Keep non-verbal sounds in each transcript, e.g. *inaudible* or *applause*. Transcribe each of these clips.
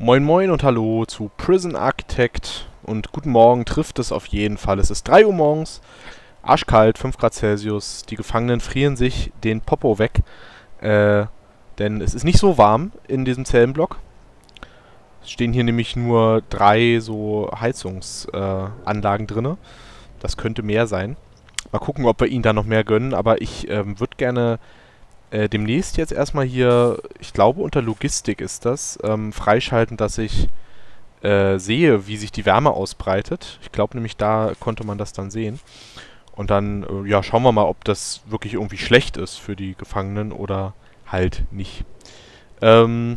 Moin Moin und Hallo zu Prison Architect und guten Morgen trifft es auf jeden Fall. Es ist 3 Uhr morgens, arschkalt, 5 Grad Celsius, die Gefangenen frieren sich den Popo weg, äh, denn es ist nicht so warm in diesem Zellenblock. Es stehen hier nämlich nur drei so Heizungsanlagen äh, drinne. Das könnte mehr sein. Mal gucken, ob wir ihnen da noch mehr gönnen, aber ich ähm, würde gerne äh, demnächst jetzt erstmal hier, ich glaube unter Logistik ist das, ähm, freischalten, dass ich äh, sehe, wie sich die Wärme ausbreitet. Ich glaube nämlich, da konnte man das dann sehen. Und dann, äh, ja, schauen wir mal, ob das wirklich irgendwie schlecht ist für die Gefangenen oder halt nicht. Ähm,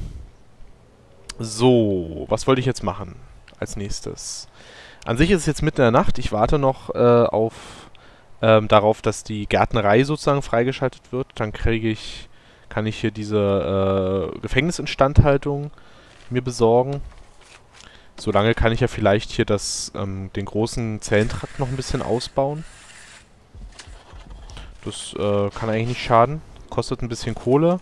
so, was wollte ich jetzt machen als nächstes? An sich ist es jetzt mitten in der Nacht. Ich warte noch äh, auf ähm, darauf, dass die Gärtnerei sozusagen freigeschaltet wird. Dann kriege ich, kann ich hier diese äh, Gefängnisinstandhaltung mir besorgen. Solange kann ich ja vielleicht hier das, ähm, den großen Zellentrakt noch ein bisschen ausbauen. Das äh, kann eigentlich nicht schaden. Kostet ein bisschen Kohle.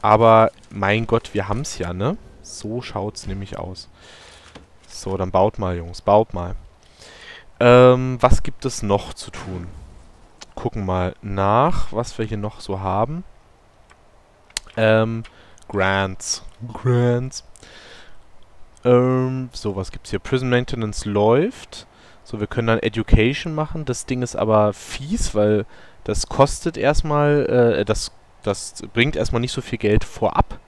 Aber mein Gott, wir haben es ja, ne? So schaut's nämlich aus. So, dann baut mal, Jungs. Baut mal. Ähm, was gibt es noch zu tun? Gucken mal nach, was wir hier noch so haben. Ähm, Grants. Grants. Ähm, so, was gibt's hier? Prison Maintenance läuft. So, wir können dann Education machen. Das Ding ist aber fies, weil das kostet erstmal, äh, das, das bringt erstmal nicht so viel Geld vorab.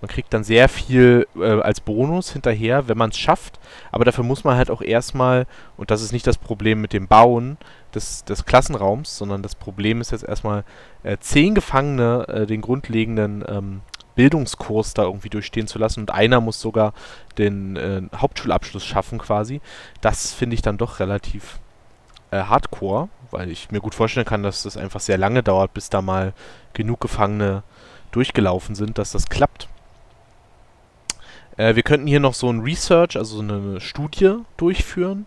Man kriegt dann sehr viel äh, als Bonus hinterher, wenn man es schafft. Aber dafür muss man halt auch erstmal, und das ist nicht das Problem mit dem Bauen des, des Klassenraums, sondern das Problem ist jetzt erstmal, äh, zehn Gefangene äh, den grundlegenden ähm, Bildungskurs da irgendwie durchstehen zu lassen. Und einer muss sogar den äh, Hauptschulabschluss schaffen quasi. Das finde ich dann doch relativ äh, hardcore, weil ich mir gut vorstellen kann, dass das einfach sehr lange dauert, bis da mal genug Gefangene durchgelaufen sind, dass das klappt. Äh, wir könnten hier noch so ein Research, also so eine Studie durchführen.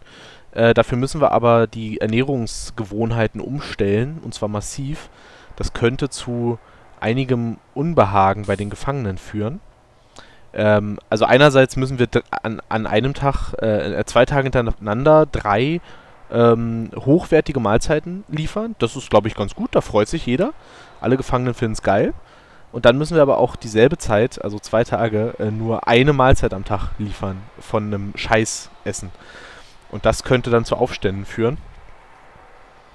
Äh, dafür müssen wir aber die Ernährungsgewohnheiten umstellen, und zwar massiv. Das könnte zu einigem Unbehagen bei den Gefangenen führen. Ähm, also einerseits müssen wir an, an einem Tag, äh, äh, zwei Tage hintereinander drei ähm, hochwertige Mahlzeiten liefern. Das ist, glaube ich, ganz gut. Da freut sich jeder. Alle Gefangenen finden es geil. Und dann müssen wir aber auch dieselbe Zeit, also zwei Tage, äh, nur eine Mahlzeit am Tag liefern von einem Scheißessen. Und das könnte dann zu Aufständen führen.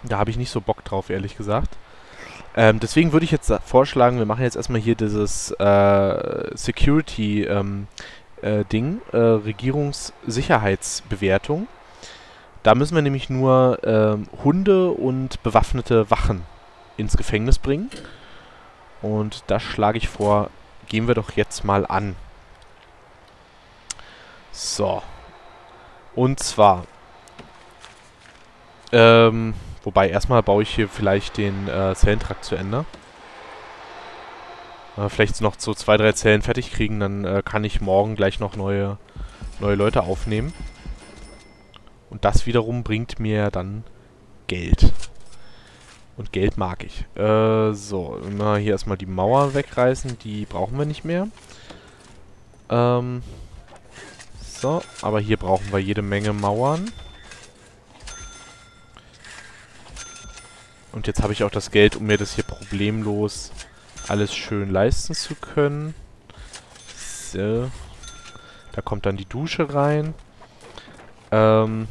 Da habe ich nicht so Bock drauf, ehrlich gesagt. Ähm, deswegen würde ich jetzt vorschlagen, wir machen jetzt erstmal hier dieses äh, Security-Ding, ähm, äh, äh, Regierungssicherheitsbewertung. Da müssen wir nämlich nur ähm, Hunde und bewaffnete Wachen ins Gefängnis bringen. Und das schlage ich vor, gehen wir doch jetzt mal an. So. Und zwar. Ähm, wobei erstmal baue ich hier vielleicht den äh, Zellentrakt zu Ende. Äh, vielleicht noch so zwei, drei Zellen fertig kriegen, dann äh, kann ich morgen gleich noch neue, neue Leute aufnehmen. Und das wiederum bringt mir dann Geld. Und Geld mag ich. Äh, so, mal hier erstmal die Mauer wegreißen. Die brauchen wir nicht mehr. Ähm, so, aber hier brauchen wir jede Menge Mauern. Und jetzt habe ich auch das Geld, um mir das hier problemlos alles schön leisten zu können. So. Da kommt dann die Dusche rein. Ähm,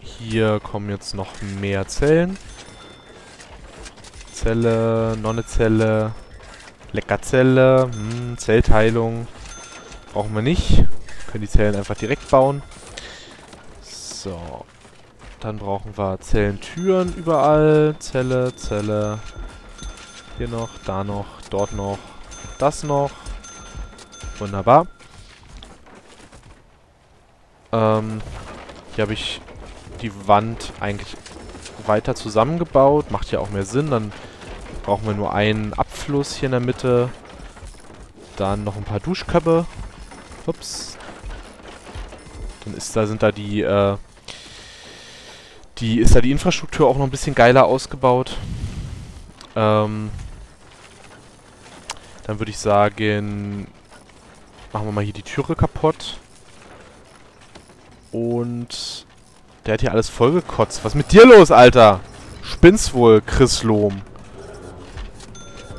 hier kommen jetzt noch mehr Zellen. Zelle, Nonnezelle, Leckerzelle, hm, Zellteilung. Brauchen wir nicht. Können die Zellen einfach direkt bauen. So. Dann brauchen wir Zellentüren überall. Zelle, Zelle. Hier noch, da noch, dort noch, das noch. Wunderbar. Ähm, hier habe ich die Wand eigentlich weiter zusammengebaut. Macht ja auch mehr Sinn. Dann brauchen wir nur einen Abfluss hier in der Mitte. Dann noch ein paar Duschköpfe. Ups. Dann ist da, sind da die, äh, die, ist da die Infrastruktur auch noch ein bisschen geiler ausgebaut. Ähm, dann würde ich sagen, Machen wir mal hier die Türe kaputt. Und der hat hier alles vollgekotzt. Was ist mit dir los, Alter? Spinnst wohl, Chris Lohm.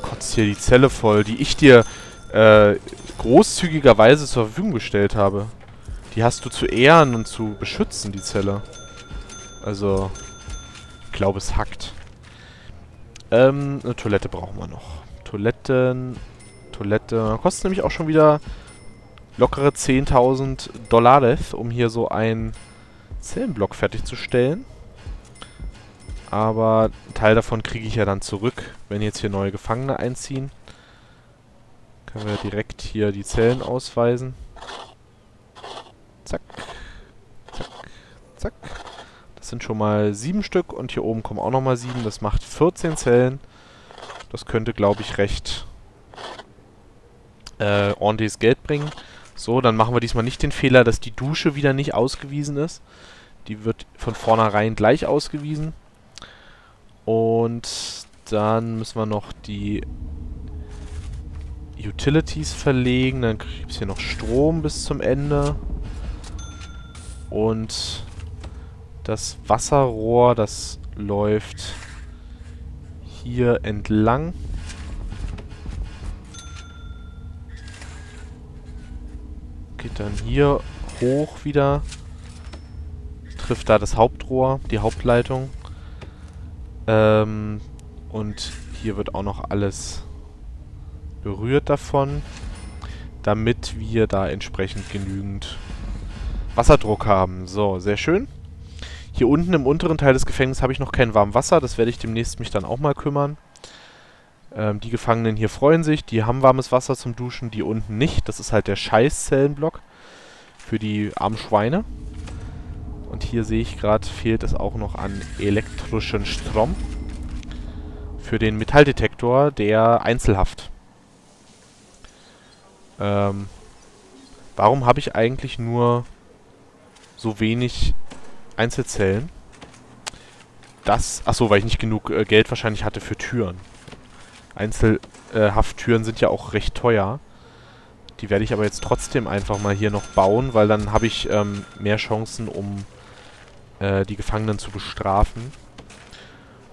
Kotzt hier die Zelle voll, die ich dir äh, großzügigerweise zur Verfügung gestellt habe. Die hast du zu ehren und zu beschützen, die Zelle. Also, ich glaube, es hackt. Ähm, eine Toilette brauchen wir noch. Toiletten, Toilette. Kostet nämlich auch schon wieder lockere 10.000 Dollar, um hier so ein Zellenblock fertigzustellen. Aber einen Teil davon kriege ich ja dann zurück, wenn jetzt hier neue Gefangene einziehen. Können wir direkt hier die Zellen ausweisen. Zack. Zack. Zack. Das sind schon mal sieben Stück und hier oben kommen auch nochmal sieben. Das macht 14 Zellen. Das könnte, glaube ich, recht äh, ordentliches Geld bringen. So, dann machen wir diesmal nicht den Fehler, dass die Dusche wieder nicht ausgewiesen ist. Die wird von vornherein gleich ausgewiesen. Und dann müssen wir noch die Utilities verlegen. Dann gibt es hier noch Strom bis zum Ende. Und das Wasserrohr, das läuft hier entlang. Geht dann hier hoch wieder. Trifft da das Hauptrohr, die Hauptleitung. Ähm, und hier wird auch noch alles berührt davon, damit wir da entsprechend genügend Wasserdruck haben. So, sehr schön. Hier unten im unteren Teil des Gefängnisses habe ich noch kein warmes Wasser. Das werde ich demnächst mich dann auch mal kümmern. Ähm, die Gefangenen hier freuen sich. Die haben warmes Wasser zum Duschen, die unten nicht. Das ist halt der Scheiß-Zellenblock für die armen Schweine. Und hier sehe ich gerade, fehlt es auch noch an elektrischen Strom für den Metalldetektor der Einzelhaft. Ähm, warum habe ich eigentlich nur so wenig Einzelzellen? Das, achso, weil ich nicht genug äh, Geld wahrscheinlich hatte für Türen. Einzelhafttüren äh, sind ja auch recht teuer. Die werde ich aber jetzt trotzdem einfach mal hier noch bauen, weil dann habe ich ähm, mehr Chancen, um äh, die Gefangenen zu bestrafen.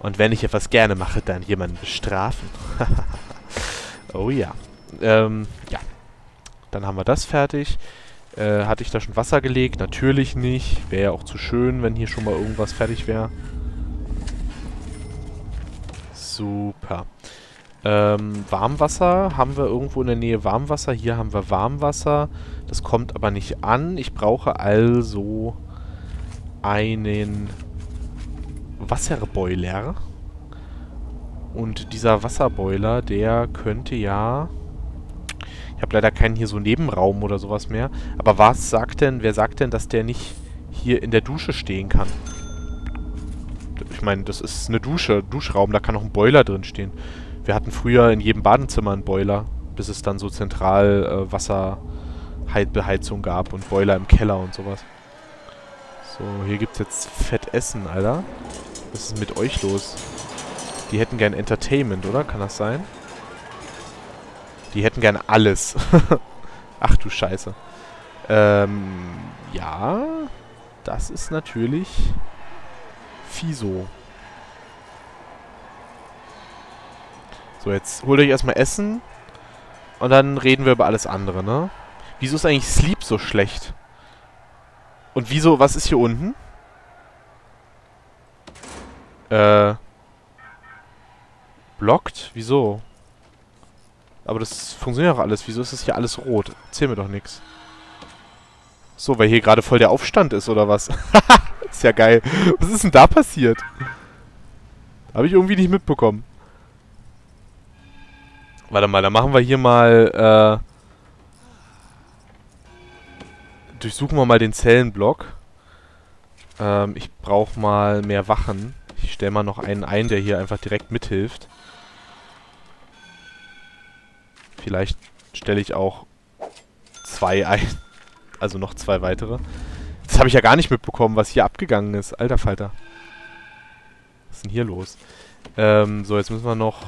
Und wenn ich etwas gerne mache, dann jemanden bestrafen. *laughs* oh ja. Ähm, ja. Dann haben wir das fertig. Äh, hatte ich da schon Wasser gelegt? Natürlich nicht. Wäre ja auch zu schön, wenn hier schon mal irgendwas fertig wäre. Super. Ähm, Warmwasser. Haben wir irgendwo in der Nähe Warmwasser? Hier haben wir Warmwasser. Das kommt aber nicht an. Ich brauche also einen Wasserboiler. Und dieser Wasserboiler, der könnte ja... Ich habe leider keinen hier so Nebenraum oder sowas mehr. Aber was sagt denn, wer sagt denn, dass der nicht hier in der Dusche stehen kann? Ich meine, das ist eine Dusche, Duschraum, da kann auch ein Boiler drin stehen. Wir hatten früher in jedem Badezimmer einen Boiler, bis es dann so zentral äh, Wasserbeheizung gab und Boiler im Keller und sowas. So, hier gibt's jetzt Fett Essen, Alter. Was ist mit euch los? Die hätten gern Entertainment, oder? Kann das sein? Die hätten gern alles. *laughs* Ach du Scheiße. Ähm, ja. Das ist natürlich Fiso. So, jetzt holt euch erstmal Essen. Und dann reden wir über alles andere, ne? Wieso ist eigentlich Sleep so schlecht? Und wieso, was ist hier unten? Äh. Blockt? Wieso? Aber das funktioniert auch alles. Wieso ist das hier alles rot? Erzähl mir doch nichts. So, weil hier gerade voll der Aufstand ist, oder was? *laughs* ist ja geil. Was ist denn da passiert? Habe ich irgendwie nicht mitbekommen. Warte mal, dann machen wir hier mal, äh... Durchsuchen wir mal den Zellenblock. Ähm, ich brauche mal mehr Wachen. Ich stelle mal noch einen ein, der hier einfach direkt mithilft. Vielleicht stelle ich auch zwei ein. Also noch zwei weitere. Das habe ich ja gar nicht mitbekommen, was hier abgegangen ist. Alter Falter. Was ist denn hier los? Ähm, so, jetzt müssen wir noch...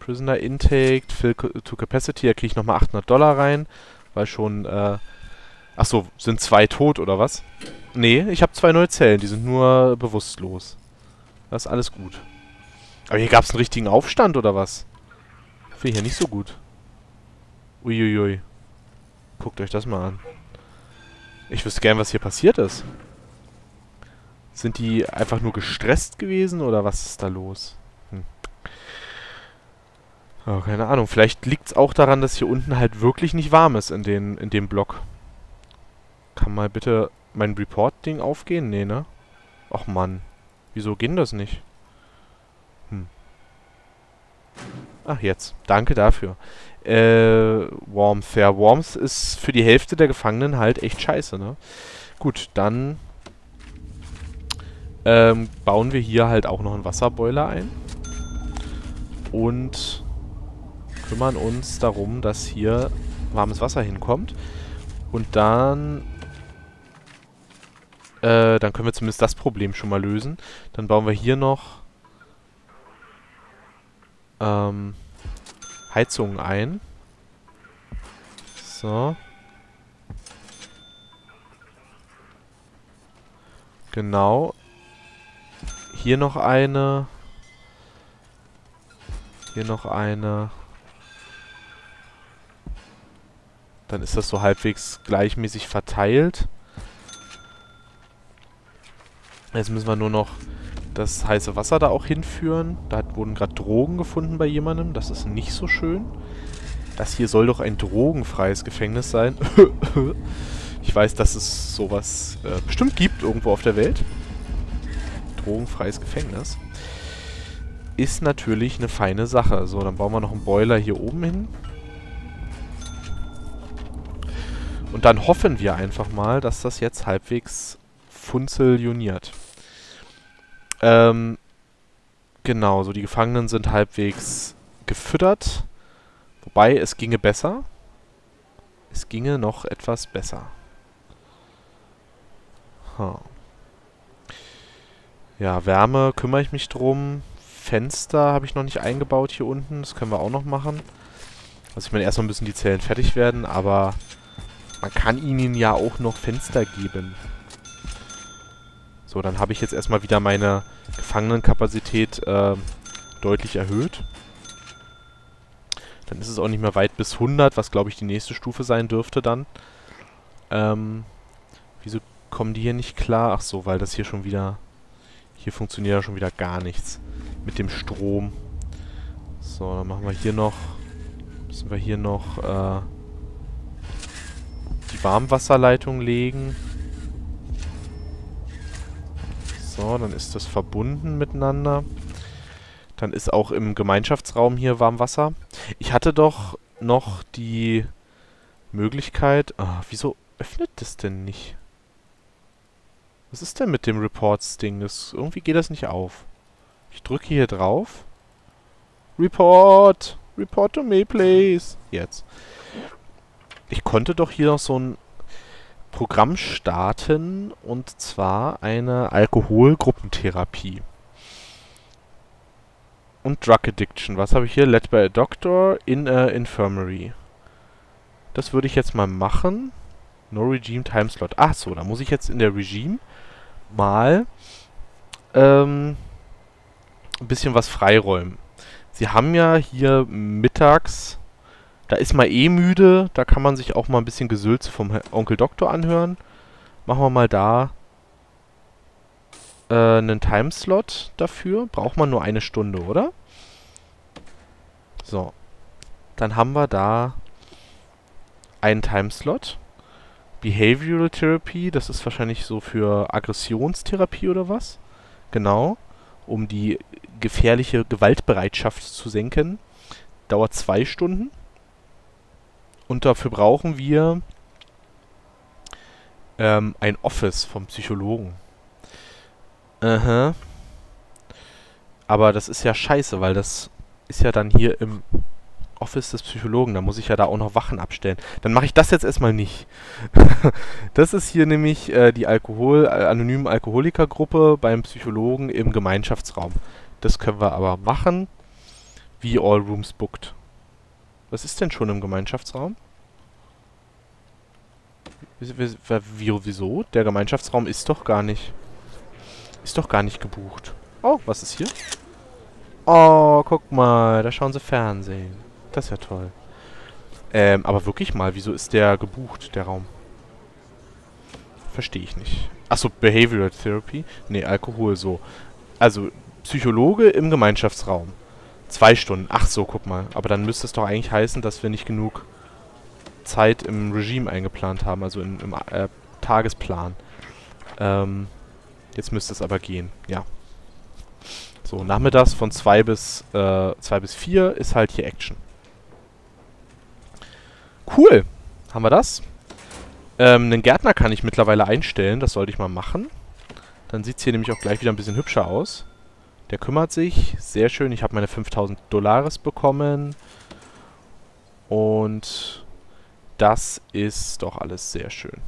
Prisoner Intake, Fill to Capacity, da kriege ich nochmal 800 Dollar rein. Weil schon, äh... Achso, sind zwei tot, oder was? Nee, ich habe zwei neue Zellen, die sind nur bewusstlos. Das ist alles gut. Aber hier gab es einen richtigen Aufstand, oder was? Finde ich ja nicht so gut. Uiuiui. Guckt euch das mal an. Ich wüsste gern, was hier passiert ist. Sind die einfach nur gestresst gewesen, oder was ist da los? Hm. Oh, keine Ahnung. Vielleicht liegt es auch daran, dass hier unten halt wirklich nicht warm ist in, den, in dem Block. Kann mal bitte mein Report-Ding aufgehen? Nee, ne? Och Mann. Wieso ging das nicht? Hm. Ach, jetzt. Danke dafür. Äh, Warmth. Ja, Warmth ist für die Hälfte der Gefangenen halt echt scheiße, ne? Gut, dann ähm, bauen wir hier halt auch noch einen Wasserboiler ein. Und kümmern uns darum, dass hier warmes Wasser hinkommt. Und dann äh, dann können wir zumindest das Problem schon mal lösen. Dann bauen wir hier noch ähm, Heizungen ein. So. Genau. Hier noch eine. Hier noch eine. Dann ist das so halbwegs gleichmäßig verteilt. Jetzt müssen wir nur noch das heiße Wasser da auch hinführen. Da wurden gerade Drogen gefunden bei jemandem. Das ist nicht so schön. Das hier soll doch ein drogenfreies Gefängnis sein. *laughs* ich weiß, dass es sowas äh, bestimmt gibt irgendwo auf der Welt. Drogenfreies Gefängnis. Ist natürlich eine feine Sache. So, dann bauen wir noch einen Boiler hier oben hin. Und dann hoffen wir einfach mal, dass das jetzt halbwegs funzelioniert. Ähm, genau, so die Gefangenen sind halbwegs gefüttert. Wobei, es ginge besser. Es ginge noch etwas besser. Huh. Ja, Wärme kümmere ich mich drum. Fenster habe ich noch nicht eingebaut hier unten. Das können wir auch noch machen. Also ich meine, erstmal müssen die Zellen fertig werden, aber man kann ihnen ja auch noch Fenster geben. So, dann habe ich jetzt erstmal wieder meine Gefangenenkapazität äh, deutlich erhöht. Dann ist es auch nicht mehr weit bis 100, was glaube ich die nächste Stufe sein dürfte dann. Ähm, wieso kommen die hier nicht klar? Ach so, weil das hier schon wieder... Hier funktioniert ja schon wieder gar nichts mit dem Strom. So, dann machen wir hier noch... Müssen wir hier noch äh, die Warmwasserleitung legen. So, dann ist das verbunden miteinander. Dann ist auch im Gemeinschaftsraum hier Warmwasser. Ich hatte doch noch die Möglichkeit... Ah, wieso öffnet das denn nicht? Was ist denn mit dem Reports-Ding? Irgendwie geht das nicht auf. Ich drücke hier drauf. Report! Report to me, please. Jetzt. Ich konnte doch hier noch so ein Programm starten und zwar eine Alkoholgruppentherapie. Und Drug Addiction. Was habe ich hier? Led by a Doctor in a Infirmary. Das würde ich jetzt mal machen. No Regime Timeslot. Ach so, da muss ich jetzt in der Regime mal ähm, ein bisschen was freiräumen. Sie haben ja hier mittags da ist man eh müde, da kann man sich auch mal ein bisschen Gesülze vom Onkel Doktor anhören. Machen wir mal da äh, einen Timeslot dafür. Braucht man nur eine Stunde, oder? So. Dann haben wir da einen Timeslot. Behavioral Therapy, das ist wahrscheinlich so für Aggressionstherapie oder was? Genau. Um die gefährliche Gewaltbereitschaft zu senken. Dauert zwei Stunden. Und dafür brauchen wir ähm, ein Office vom Psychologen. Aha. Aber das ist ja scheiße, weil das ist ja dann hier im Office des Psychologen. Da muss ich ja da auch noch Wachen abstellen. Dann mache ich das jetzt erstmal nicht. *laughs* das ist hier nämlich äh, die Alkohol, äh, anonyme Alkoholikergruppe beim Psychologen im Gemeinschaftsraum. Das können wir aber machen, wie All Rooms Booked. Was ist denn schon im Gemeinschaftsraum? Wieso? Der Gemeinschaftsraum ist doch gar nicht... Ist doch gar nicht gebucht. Oh, was ist hier? Oh, guck mal, da schauen sie Fernsehen. Das ist ja toll. Ähm, aber wirklich mal, wieso ist der gebucht, der Raum? Verstehe ich nicht. Achso, Behavioral Therapy? Nee, Alkohol so. Also, Psychologe im Gemeinschaftsraum. Zwei Stunden. Ach so, guck mal. Aber dann müsste es doch eigentlich heißen, dass wir nicht genug Zeit im Regime eingeplant haben, also in, im äh, Tagesplan. Ähm, jetzt müsste es aber gehen, ja. So, nachmittags von 2 bis, äh, 2 bis 4 ist halt hier Action. Cool. Haben wir das? Ähm, einen Gärtner kann ich mittlerweile einstellen, das sollte ich mal machen. Dann sieht es hier nämlich auch gleich wieder ein bisschen hübscher aus. Der kümmert sich. Sehr schön. Ich habe meine 5000 Dollars bekommen. Und das ist doch alles sehr schön.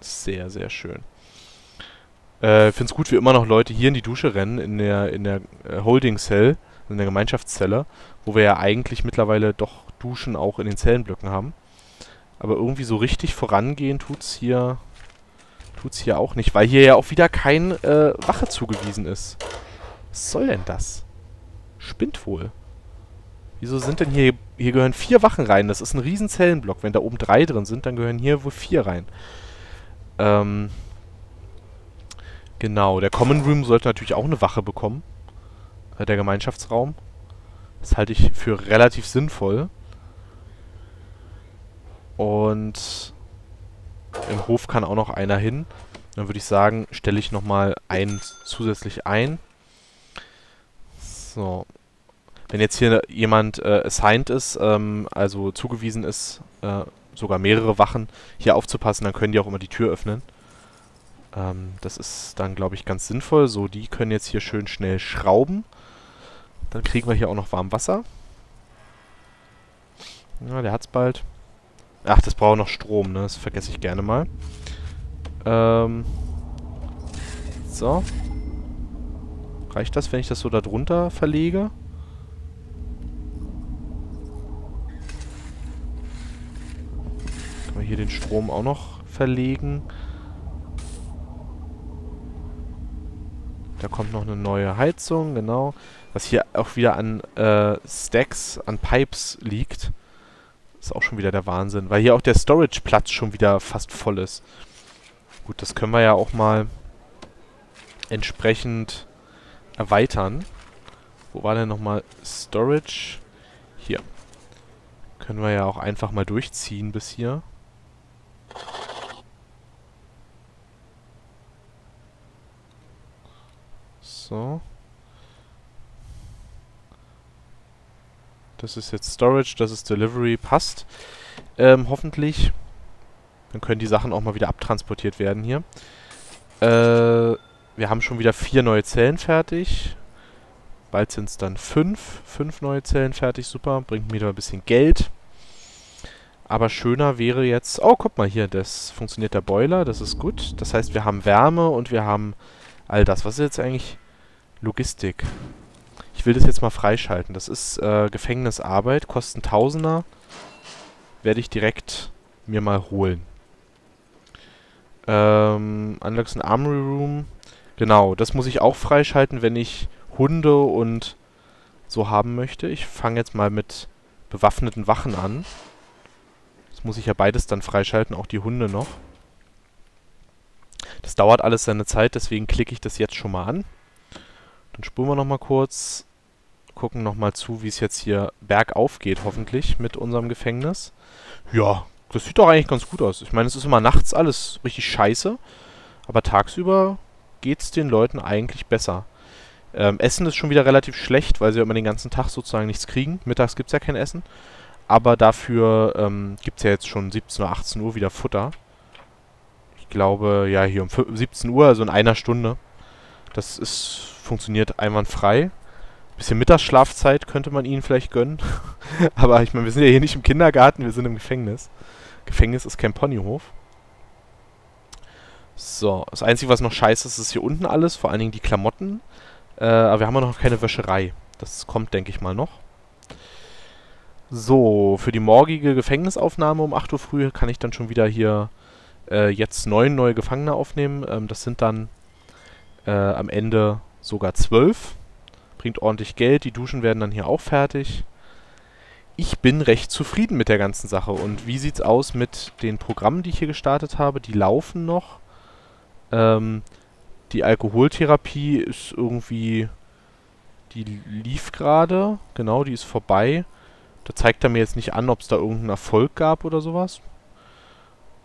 Sehr, sehr schön. Äh, Finde es gut, wie immer noch Leute hier in die Dusche rennen, in der, in der äh, Holding Cell, in der Gemeinschaftszelle, wo wir ja eigentlich mittlerweile doch Duschen auch in den Zellenblöcken haben. Aber irgendwie so richtig vorangehen tut's hier, tut's hier auch nicht, weil hier ja auch wieder kein äh, Wache zugewiesen ist. Was soll denn das? Spinnt wohl. Wieso sind denn hier... Hier gehören vier Wachen rein. Das ist ein riesen Zellenblock. Wenn da oben drei drin sind, dann gehören hier wohl vier rein. Ähm... Genau, der Common Room sollte natürlich auch eine Wache bekommen. Äh, der Gemeinschaftsraum. Das halte ich für relativ sinnvoll. Und im Hof kann auch noch einer hin. Dann würde ich sagen, stelle ich nochmal einen zusätzlich ein. So. Wenn jetzt hier jemand äh, assigned ist, ähm, also zugewiesen ist, äh, sogar mehrere Wachen hier aufzupassen, dann können die auch immer die Tür öffnen. Ähm, das ist dann, glaube ich, ganz sinnvoll. So, die können jetzt hier schön schnell schrauben. Dann kriegen wir hier auch noch warm Wasser. Ja, der hat's bald. Ach, das braucht noch Strom, ne? Das vergesse ich gerne mal. Ähm. So. Reicht das, wenn ich das so da drunter verlege? Kann man hier den Strom auch noch verlegen. Da kommt noch eine neue Heizung, genau. Was hier auch wieder an äh, Stacks, an Pipes liegt. Ist auch schon wieder der Wahnsinn. Weil hier auch der Storage-Platz schon wieder fast voll ist. Gut, das können wir ja auch mal entsprechend erweitern. Wo war denn nochmal Storage? Hier. Können wir ja auch einfach mal durchziehen bis hier. So. Das ist jetzt Storage, das ist Delivery, passt. Ähm, hoffentlich. Dann können die Sachen auch mal wieder abtransportiert werden hier. Äh, wir haben schon wieder vier neue Zellen fertig. Bald sind es dann fünf. Fünf neue Zellen fertig. Super. Bringt mir wieder ein bisschen Geld. Aber schöner wäre jetzt... Oh, guck mal hier. Das funktioniert der Boiler. Das ist gut. Das heißt, wir haben Wärme und wir haben all das. Was ist jetzt eigentlich Logistik? Ich will das jetzt mal freischalten. Das ist äh, Gefängnisarbeit. Kosten Tausender. Werde ich direkt mir mal holen. Ähm, Unlocks and Armory Room. Genau, das muss ich auch freischalten, wenn ich Hunde und so haben möchte. Ich fange jetzt mal mit bewaffneten Wachen an. Das muss ich ja beides dann freischalten, auch die Hunde noch. Das dauert alles seine Zeit, deswegen klicke ich das jetzt schon mal an. Dann spulen wir nochmal kurz, gucken nochmal zu, wie es jetzt hier bergauf geht, hoffentlich, mit unserem Gefängnis. Ja, das sieht doch eigentlich ganz gut aus. Ich meine, es ist immer nachts alles richtig scheiße, aber tagsüber geht es den Leuten eigentlich besser. Ähm, Essen ist schon wieder relativ schlecht, weil sie ja immer den ganzen Tag sozusagen nichts kriegen. Mittags gibt es ja kein Essen. Aber dafür ähm, gibt es ja jetzt schon 17 oder 18 Uhr wieder Futter. Ich glaube, ja, hier um 17 Uhr, also in einer Stunde. Das ist, funktioniert einwandfrei. Bisschen Mittagsschlafzeit könnte man ihnen vielleicht gönnen. *laughs* Aber ich meine, wir sind ja hier nicht im Kindergarten, wir sind im Gefängnis. Gefängnis ist kein Ponyhof. So, das Einzige, was noch scheiße ist, ist hier unten alles, vor allen Dingen die Klamotten. Äh, aber wir haben noch keine Wäscherei. Das kommt, denke ich mal, noch. So, für die morgige Gefängnisaufnahme um 8 Uhr früh kann ich dann schon wieder hier äh, jetzt neun neue Gefangene aufnehmen. Ähm, das sind dann äh, am Ende sogar zwölf. Bringt ordentlich Geld, die Duschen werden dann hier auch fertig. Ich bin recht zufrieden mit der ganzen Sache. Und wie sieht's aus mit den Programmen, die ich hier gestartet habe? Die laufen noch. Ähm, die Alkoholtherapie ist irgendwie... Die lief gerade. Genau, die ist vorbei. Da zeigt er mir jetzt nicht an, ob es da irgendeinen Erfolg gab oder sowas.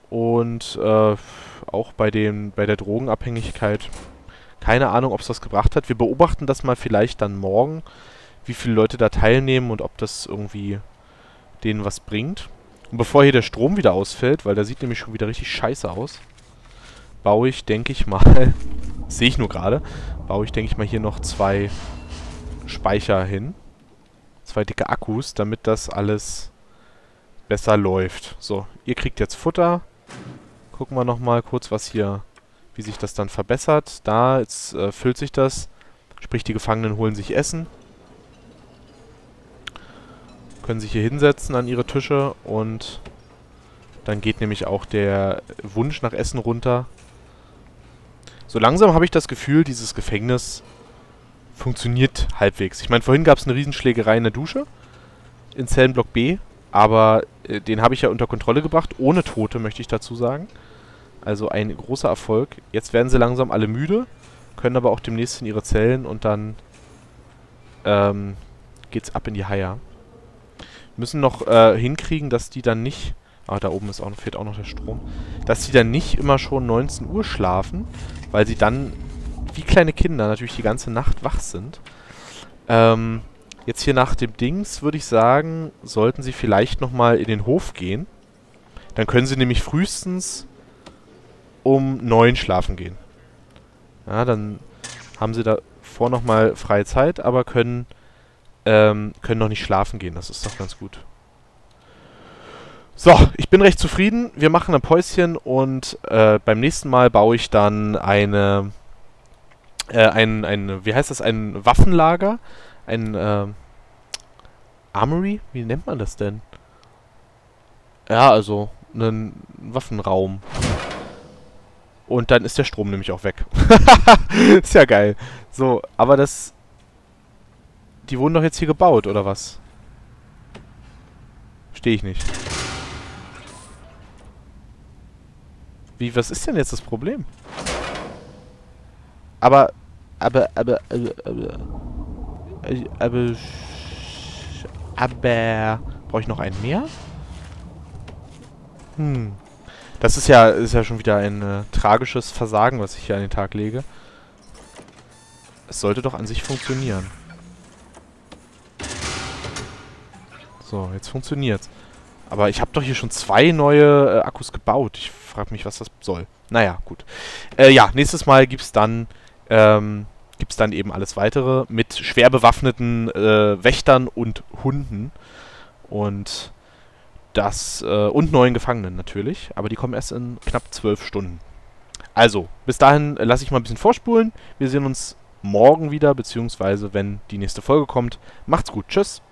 Und äh, auch bei, dem, bei der Drogenabhängigkeit, keine Ahnung, ob es was gebracht hat. Wir beobachten das mal vielleicht dann morgen, wie viele Leute da teilnehmen und ob das irgendwie denen was bringt. Und bevor hier der Strom wieder ausfällt, weil der sieht nämlich schon wieder richtig scheiße aus, baue ich, denke ich mal, *laughs* sehe ich nur gerade, baue ich, denke ich mal, hier noch zwei Speicher hin zwei dicke Akkus, damit das alles besser läuft. So, ihr kriegt jetzt Futter. Gucken wir nochmal kurz, was hier, wie sich das dann verbessert. Da, jetzt äh, füllt sich das. Sprich, die Gefangenen holen sich Essen. Können sich hier hinsetzen an ihre Tische und dann geht nämlich auch der Wunsch nach Essen runter. So langsam habe ich das Gefühl, dieses Gefängnis funktioniert halbwegs. Ich meine, vorhin gab es eine Riesenschlägerei in der Dusche in Zellenblock B, aber äh, den habe ich ja unter Kontrolle gebracht, ohne Tote, möchte ich dazu sagen. Also ein großer Erfolg. Jetzt werden sie langsam alle müde, können aber auch demnächst in ihre Zellen und dann ähm, geht's ab in die Haier. Müssen noch äh, hinkriegen, dass die dann nicht... Ah, da oben ist auch, fehlt auch noch der Strom. Dass die dann nicht immer schon 19 Uhr schlafen, weil sie dann wie kleine Kinder natürlich die ganze Nacht wach sind. Ähm, jetzt hier nach dem Dings würde ich sagen, sollten sie vielleicht nochmal in den Hof gehen. Dann können sie nämlich frühestens um neun schlafen gehen. Ja, dann haben sie davor nochmal freie Zeit, aber können, ähm, können noch nicht schlafen gehen. Das ist doch ganz gut. So, ich bin recht zufrieden. Wir machen ein Päuschen und äh, beim nächsten Mal baue ich dann eine äh, ein, ein, wie heißt das, ein Waffenlager, ein äh, Armory, wie nennt man das denn? Ja, also einen Waffenraum. Und dann ist der Strom nämlich auch weg. *laughs* ist ja geil. So, aber das... Die wurden doch jetzt hier gebaut, oder was? Verstehe ich nicht. Wie, was ist denn jetzt das Problem? Aber, aber, aber, aber, aber, aber, aber, brauche ich noch einen mehr? Hm. Das ist ja, ist ja schon wieder ein äh, tragisches Versagen, was ich hier an den Tag lege. Es sollte doch an sich funktionieren. So, jetzt funktioniert's. Aber ich habe doch hier schon zwei neue äh, Akkus gebaut. Ich frage mich, was das soll. Naja, gut. Äh, ja, nächstes Mal gibt's dann ähm, gibt es dann eben alles weitere mit schwer bewaffneten äh, Wächtern und Hunden. Und das, äh, und neuen Gefangenen natürlich, aber die kommen erst in knapp zwölf Stunden. Also, bis dahin äh, lasse ich mal ein bisschen vorspulen. Wir sehen uns morgen wieder, beziehungsweise wenn die nächste Folge kommt. Macht's gut, tschüss.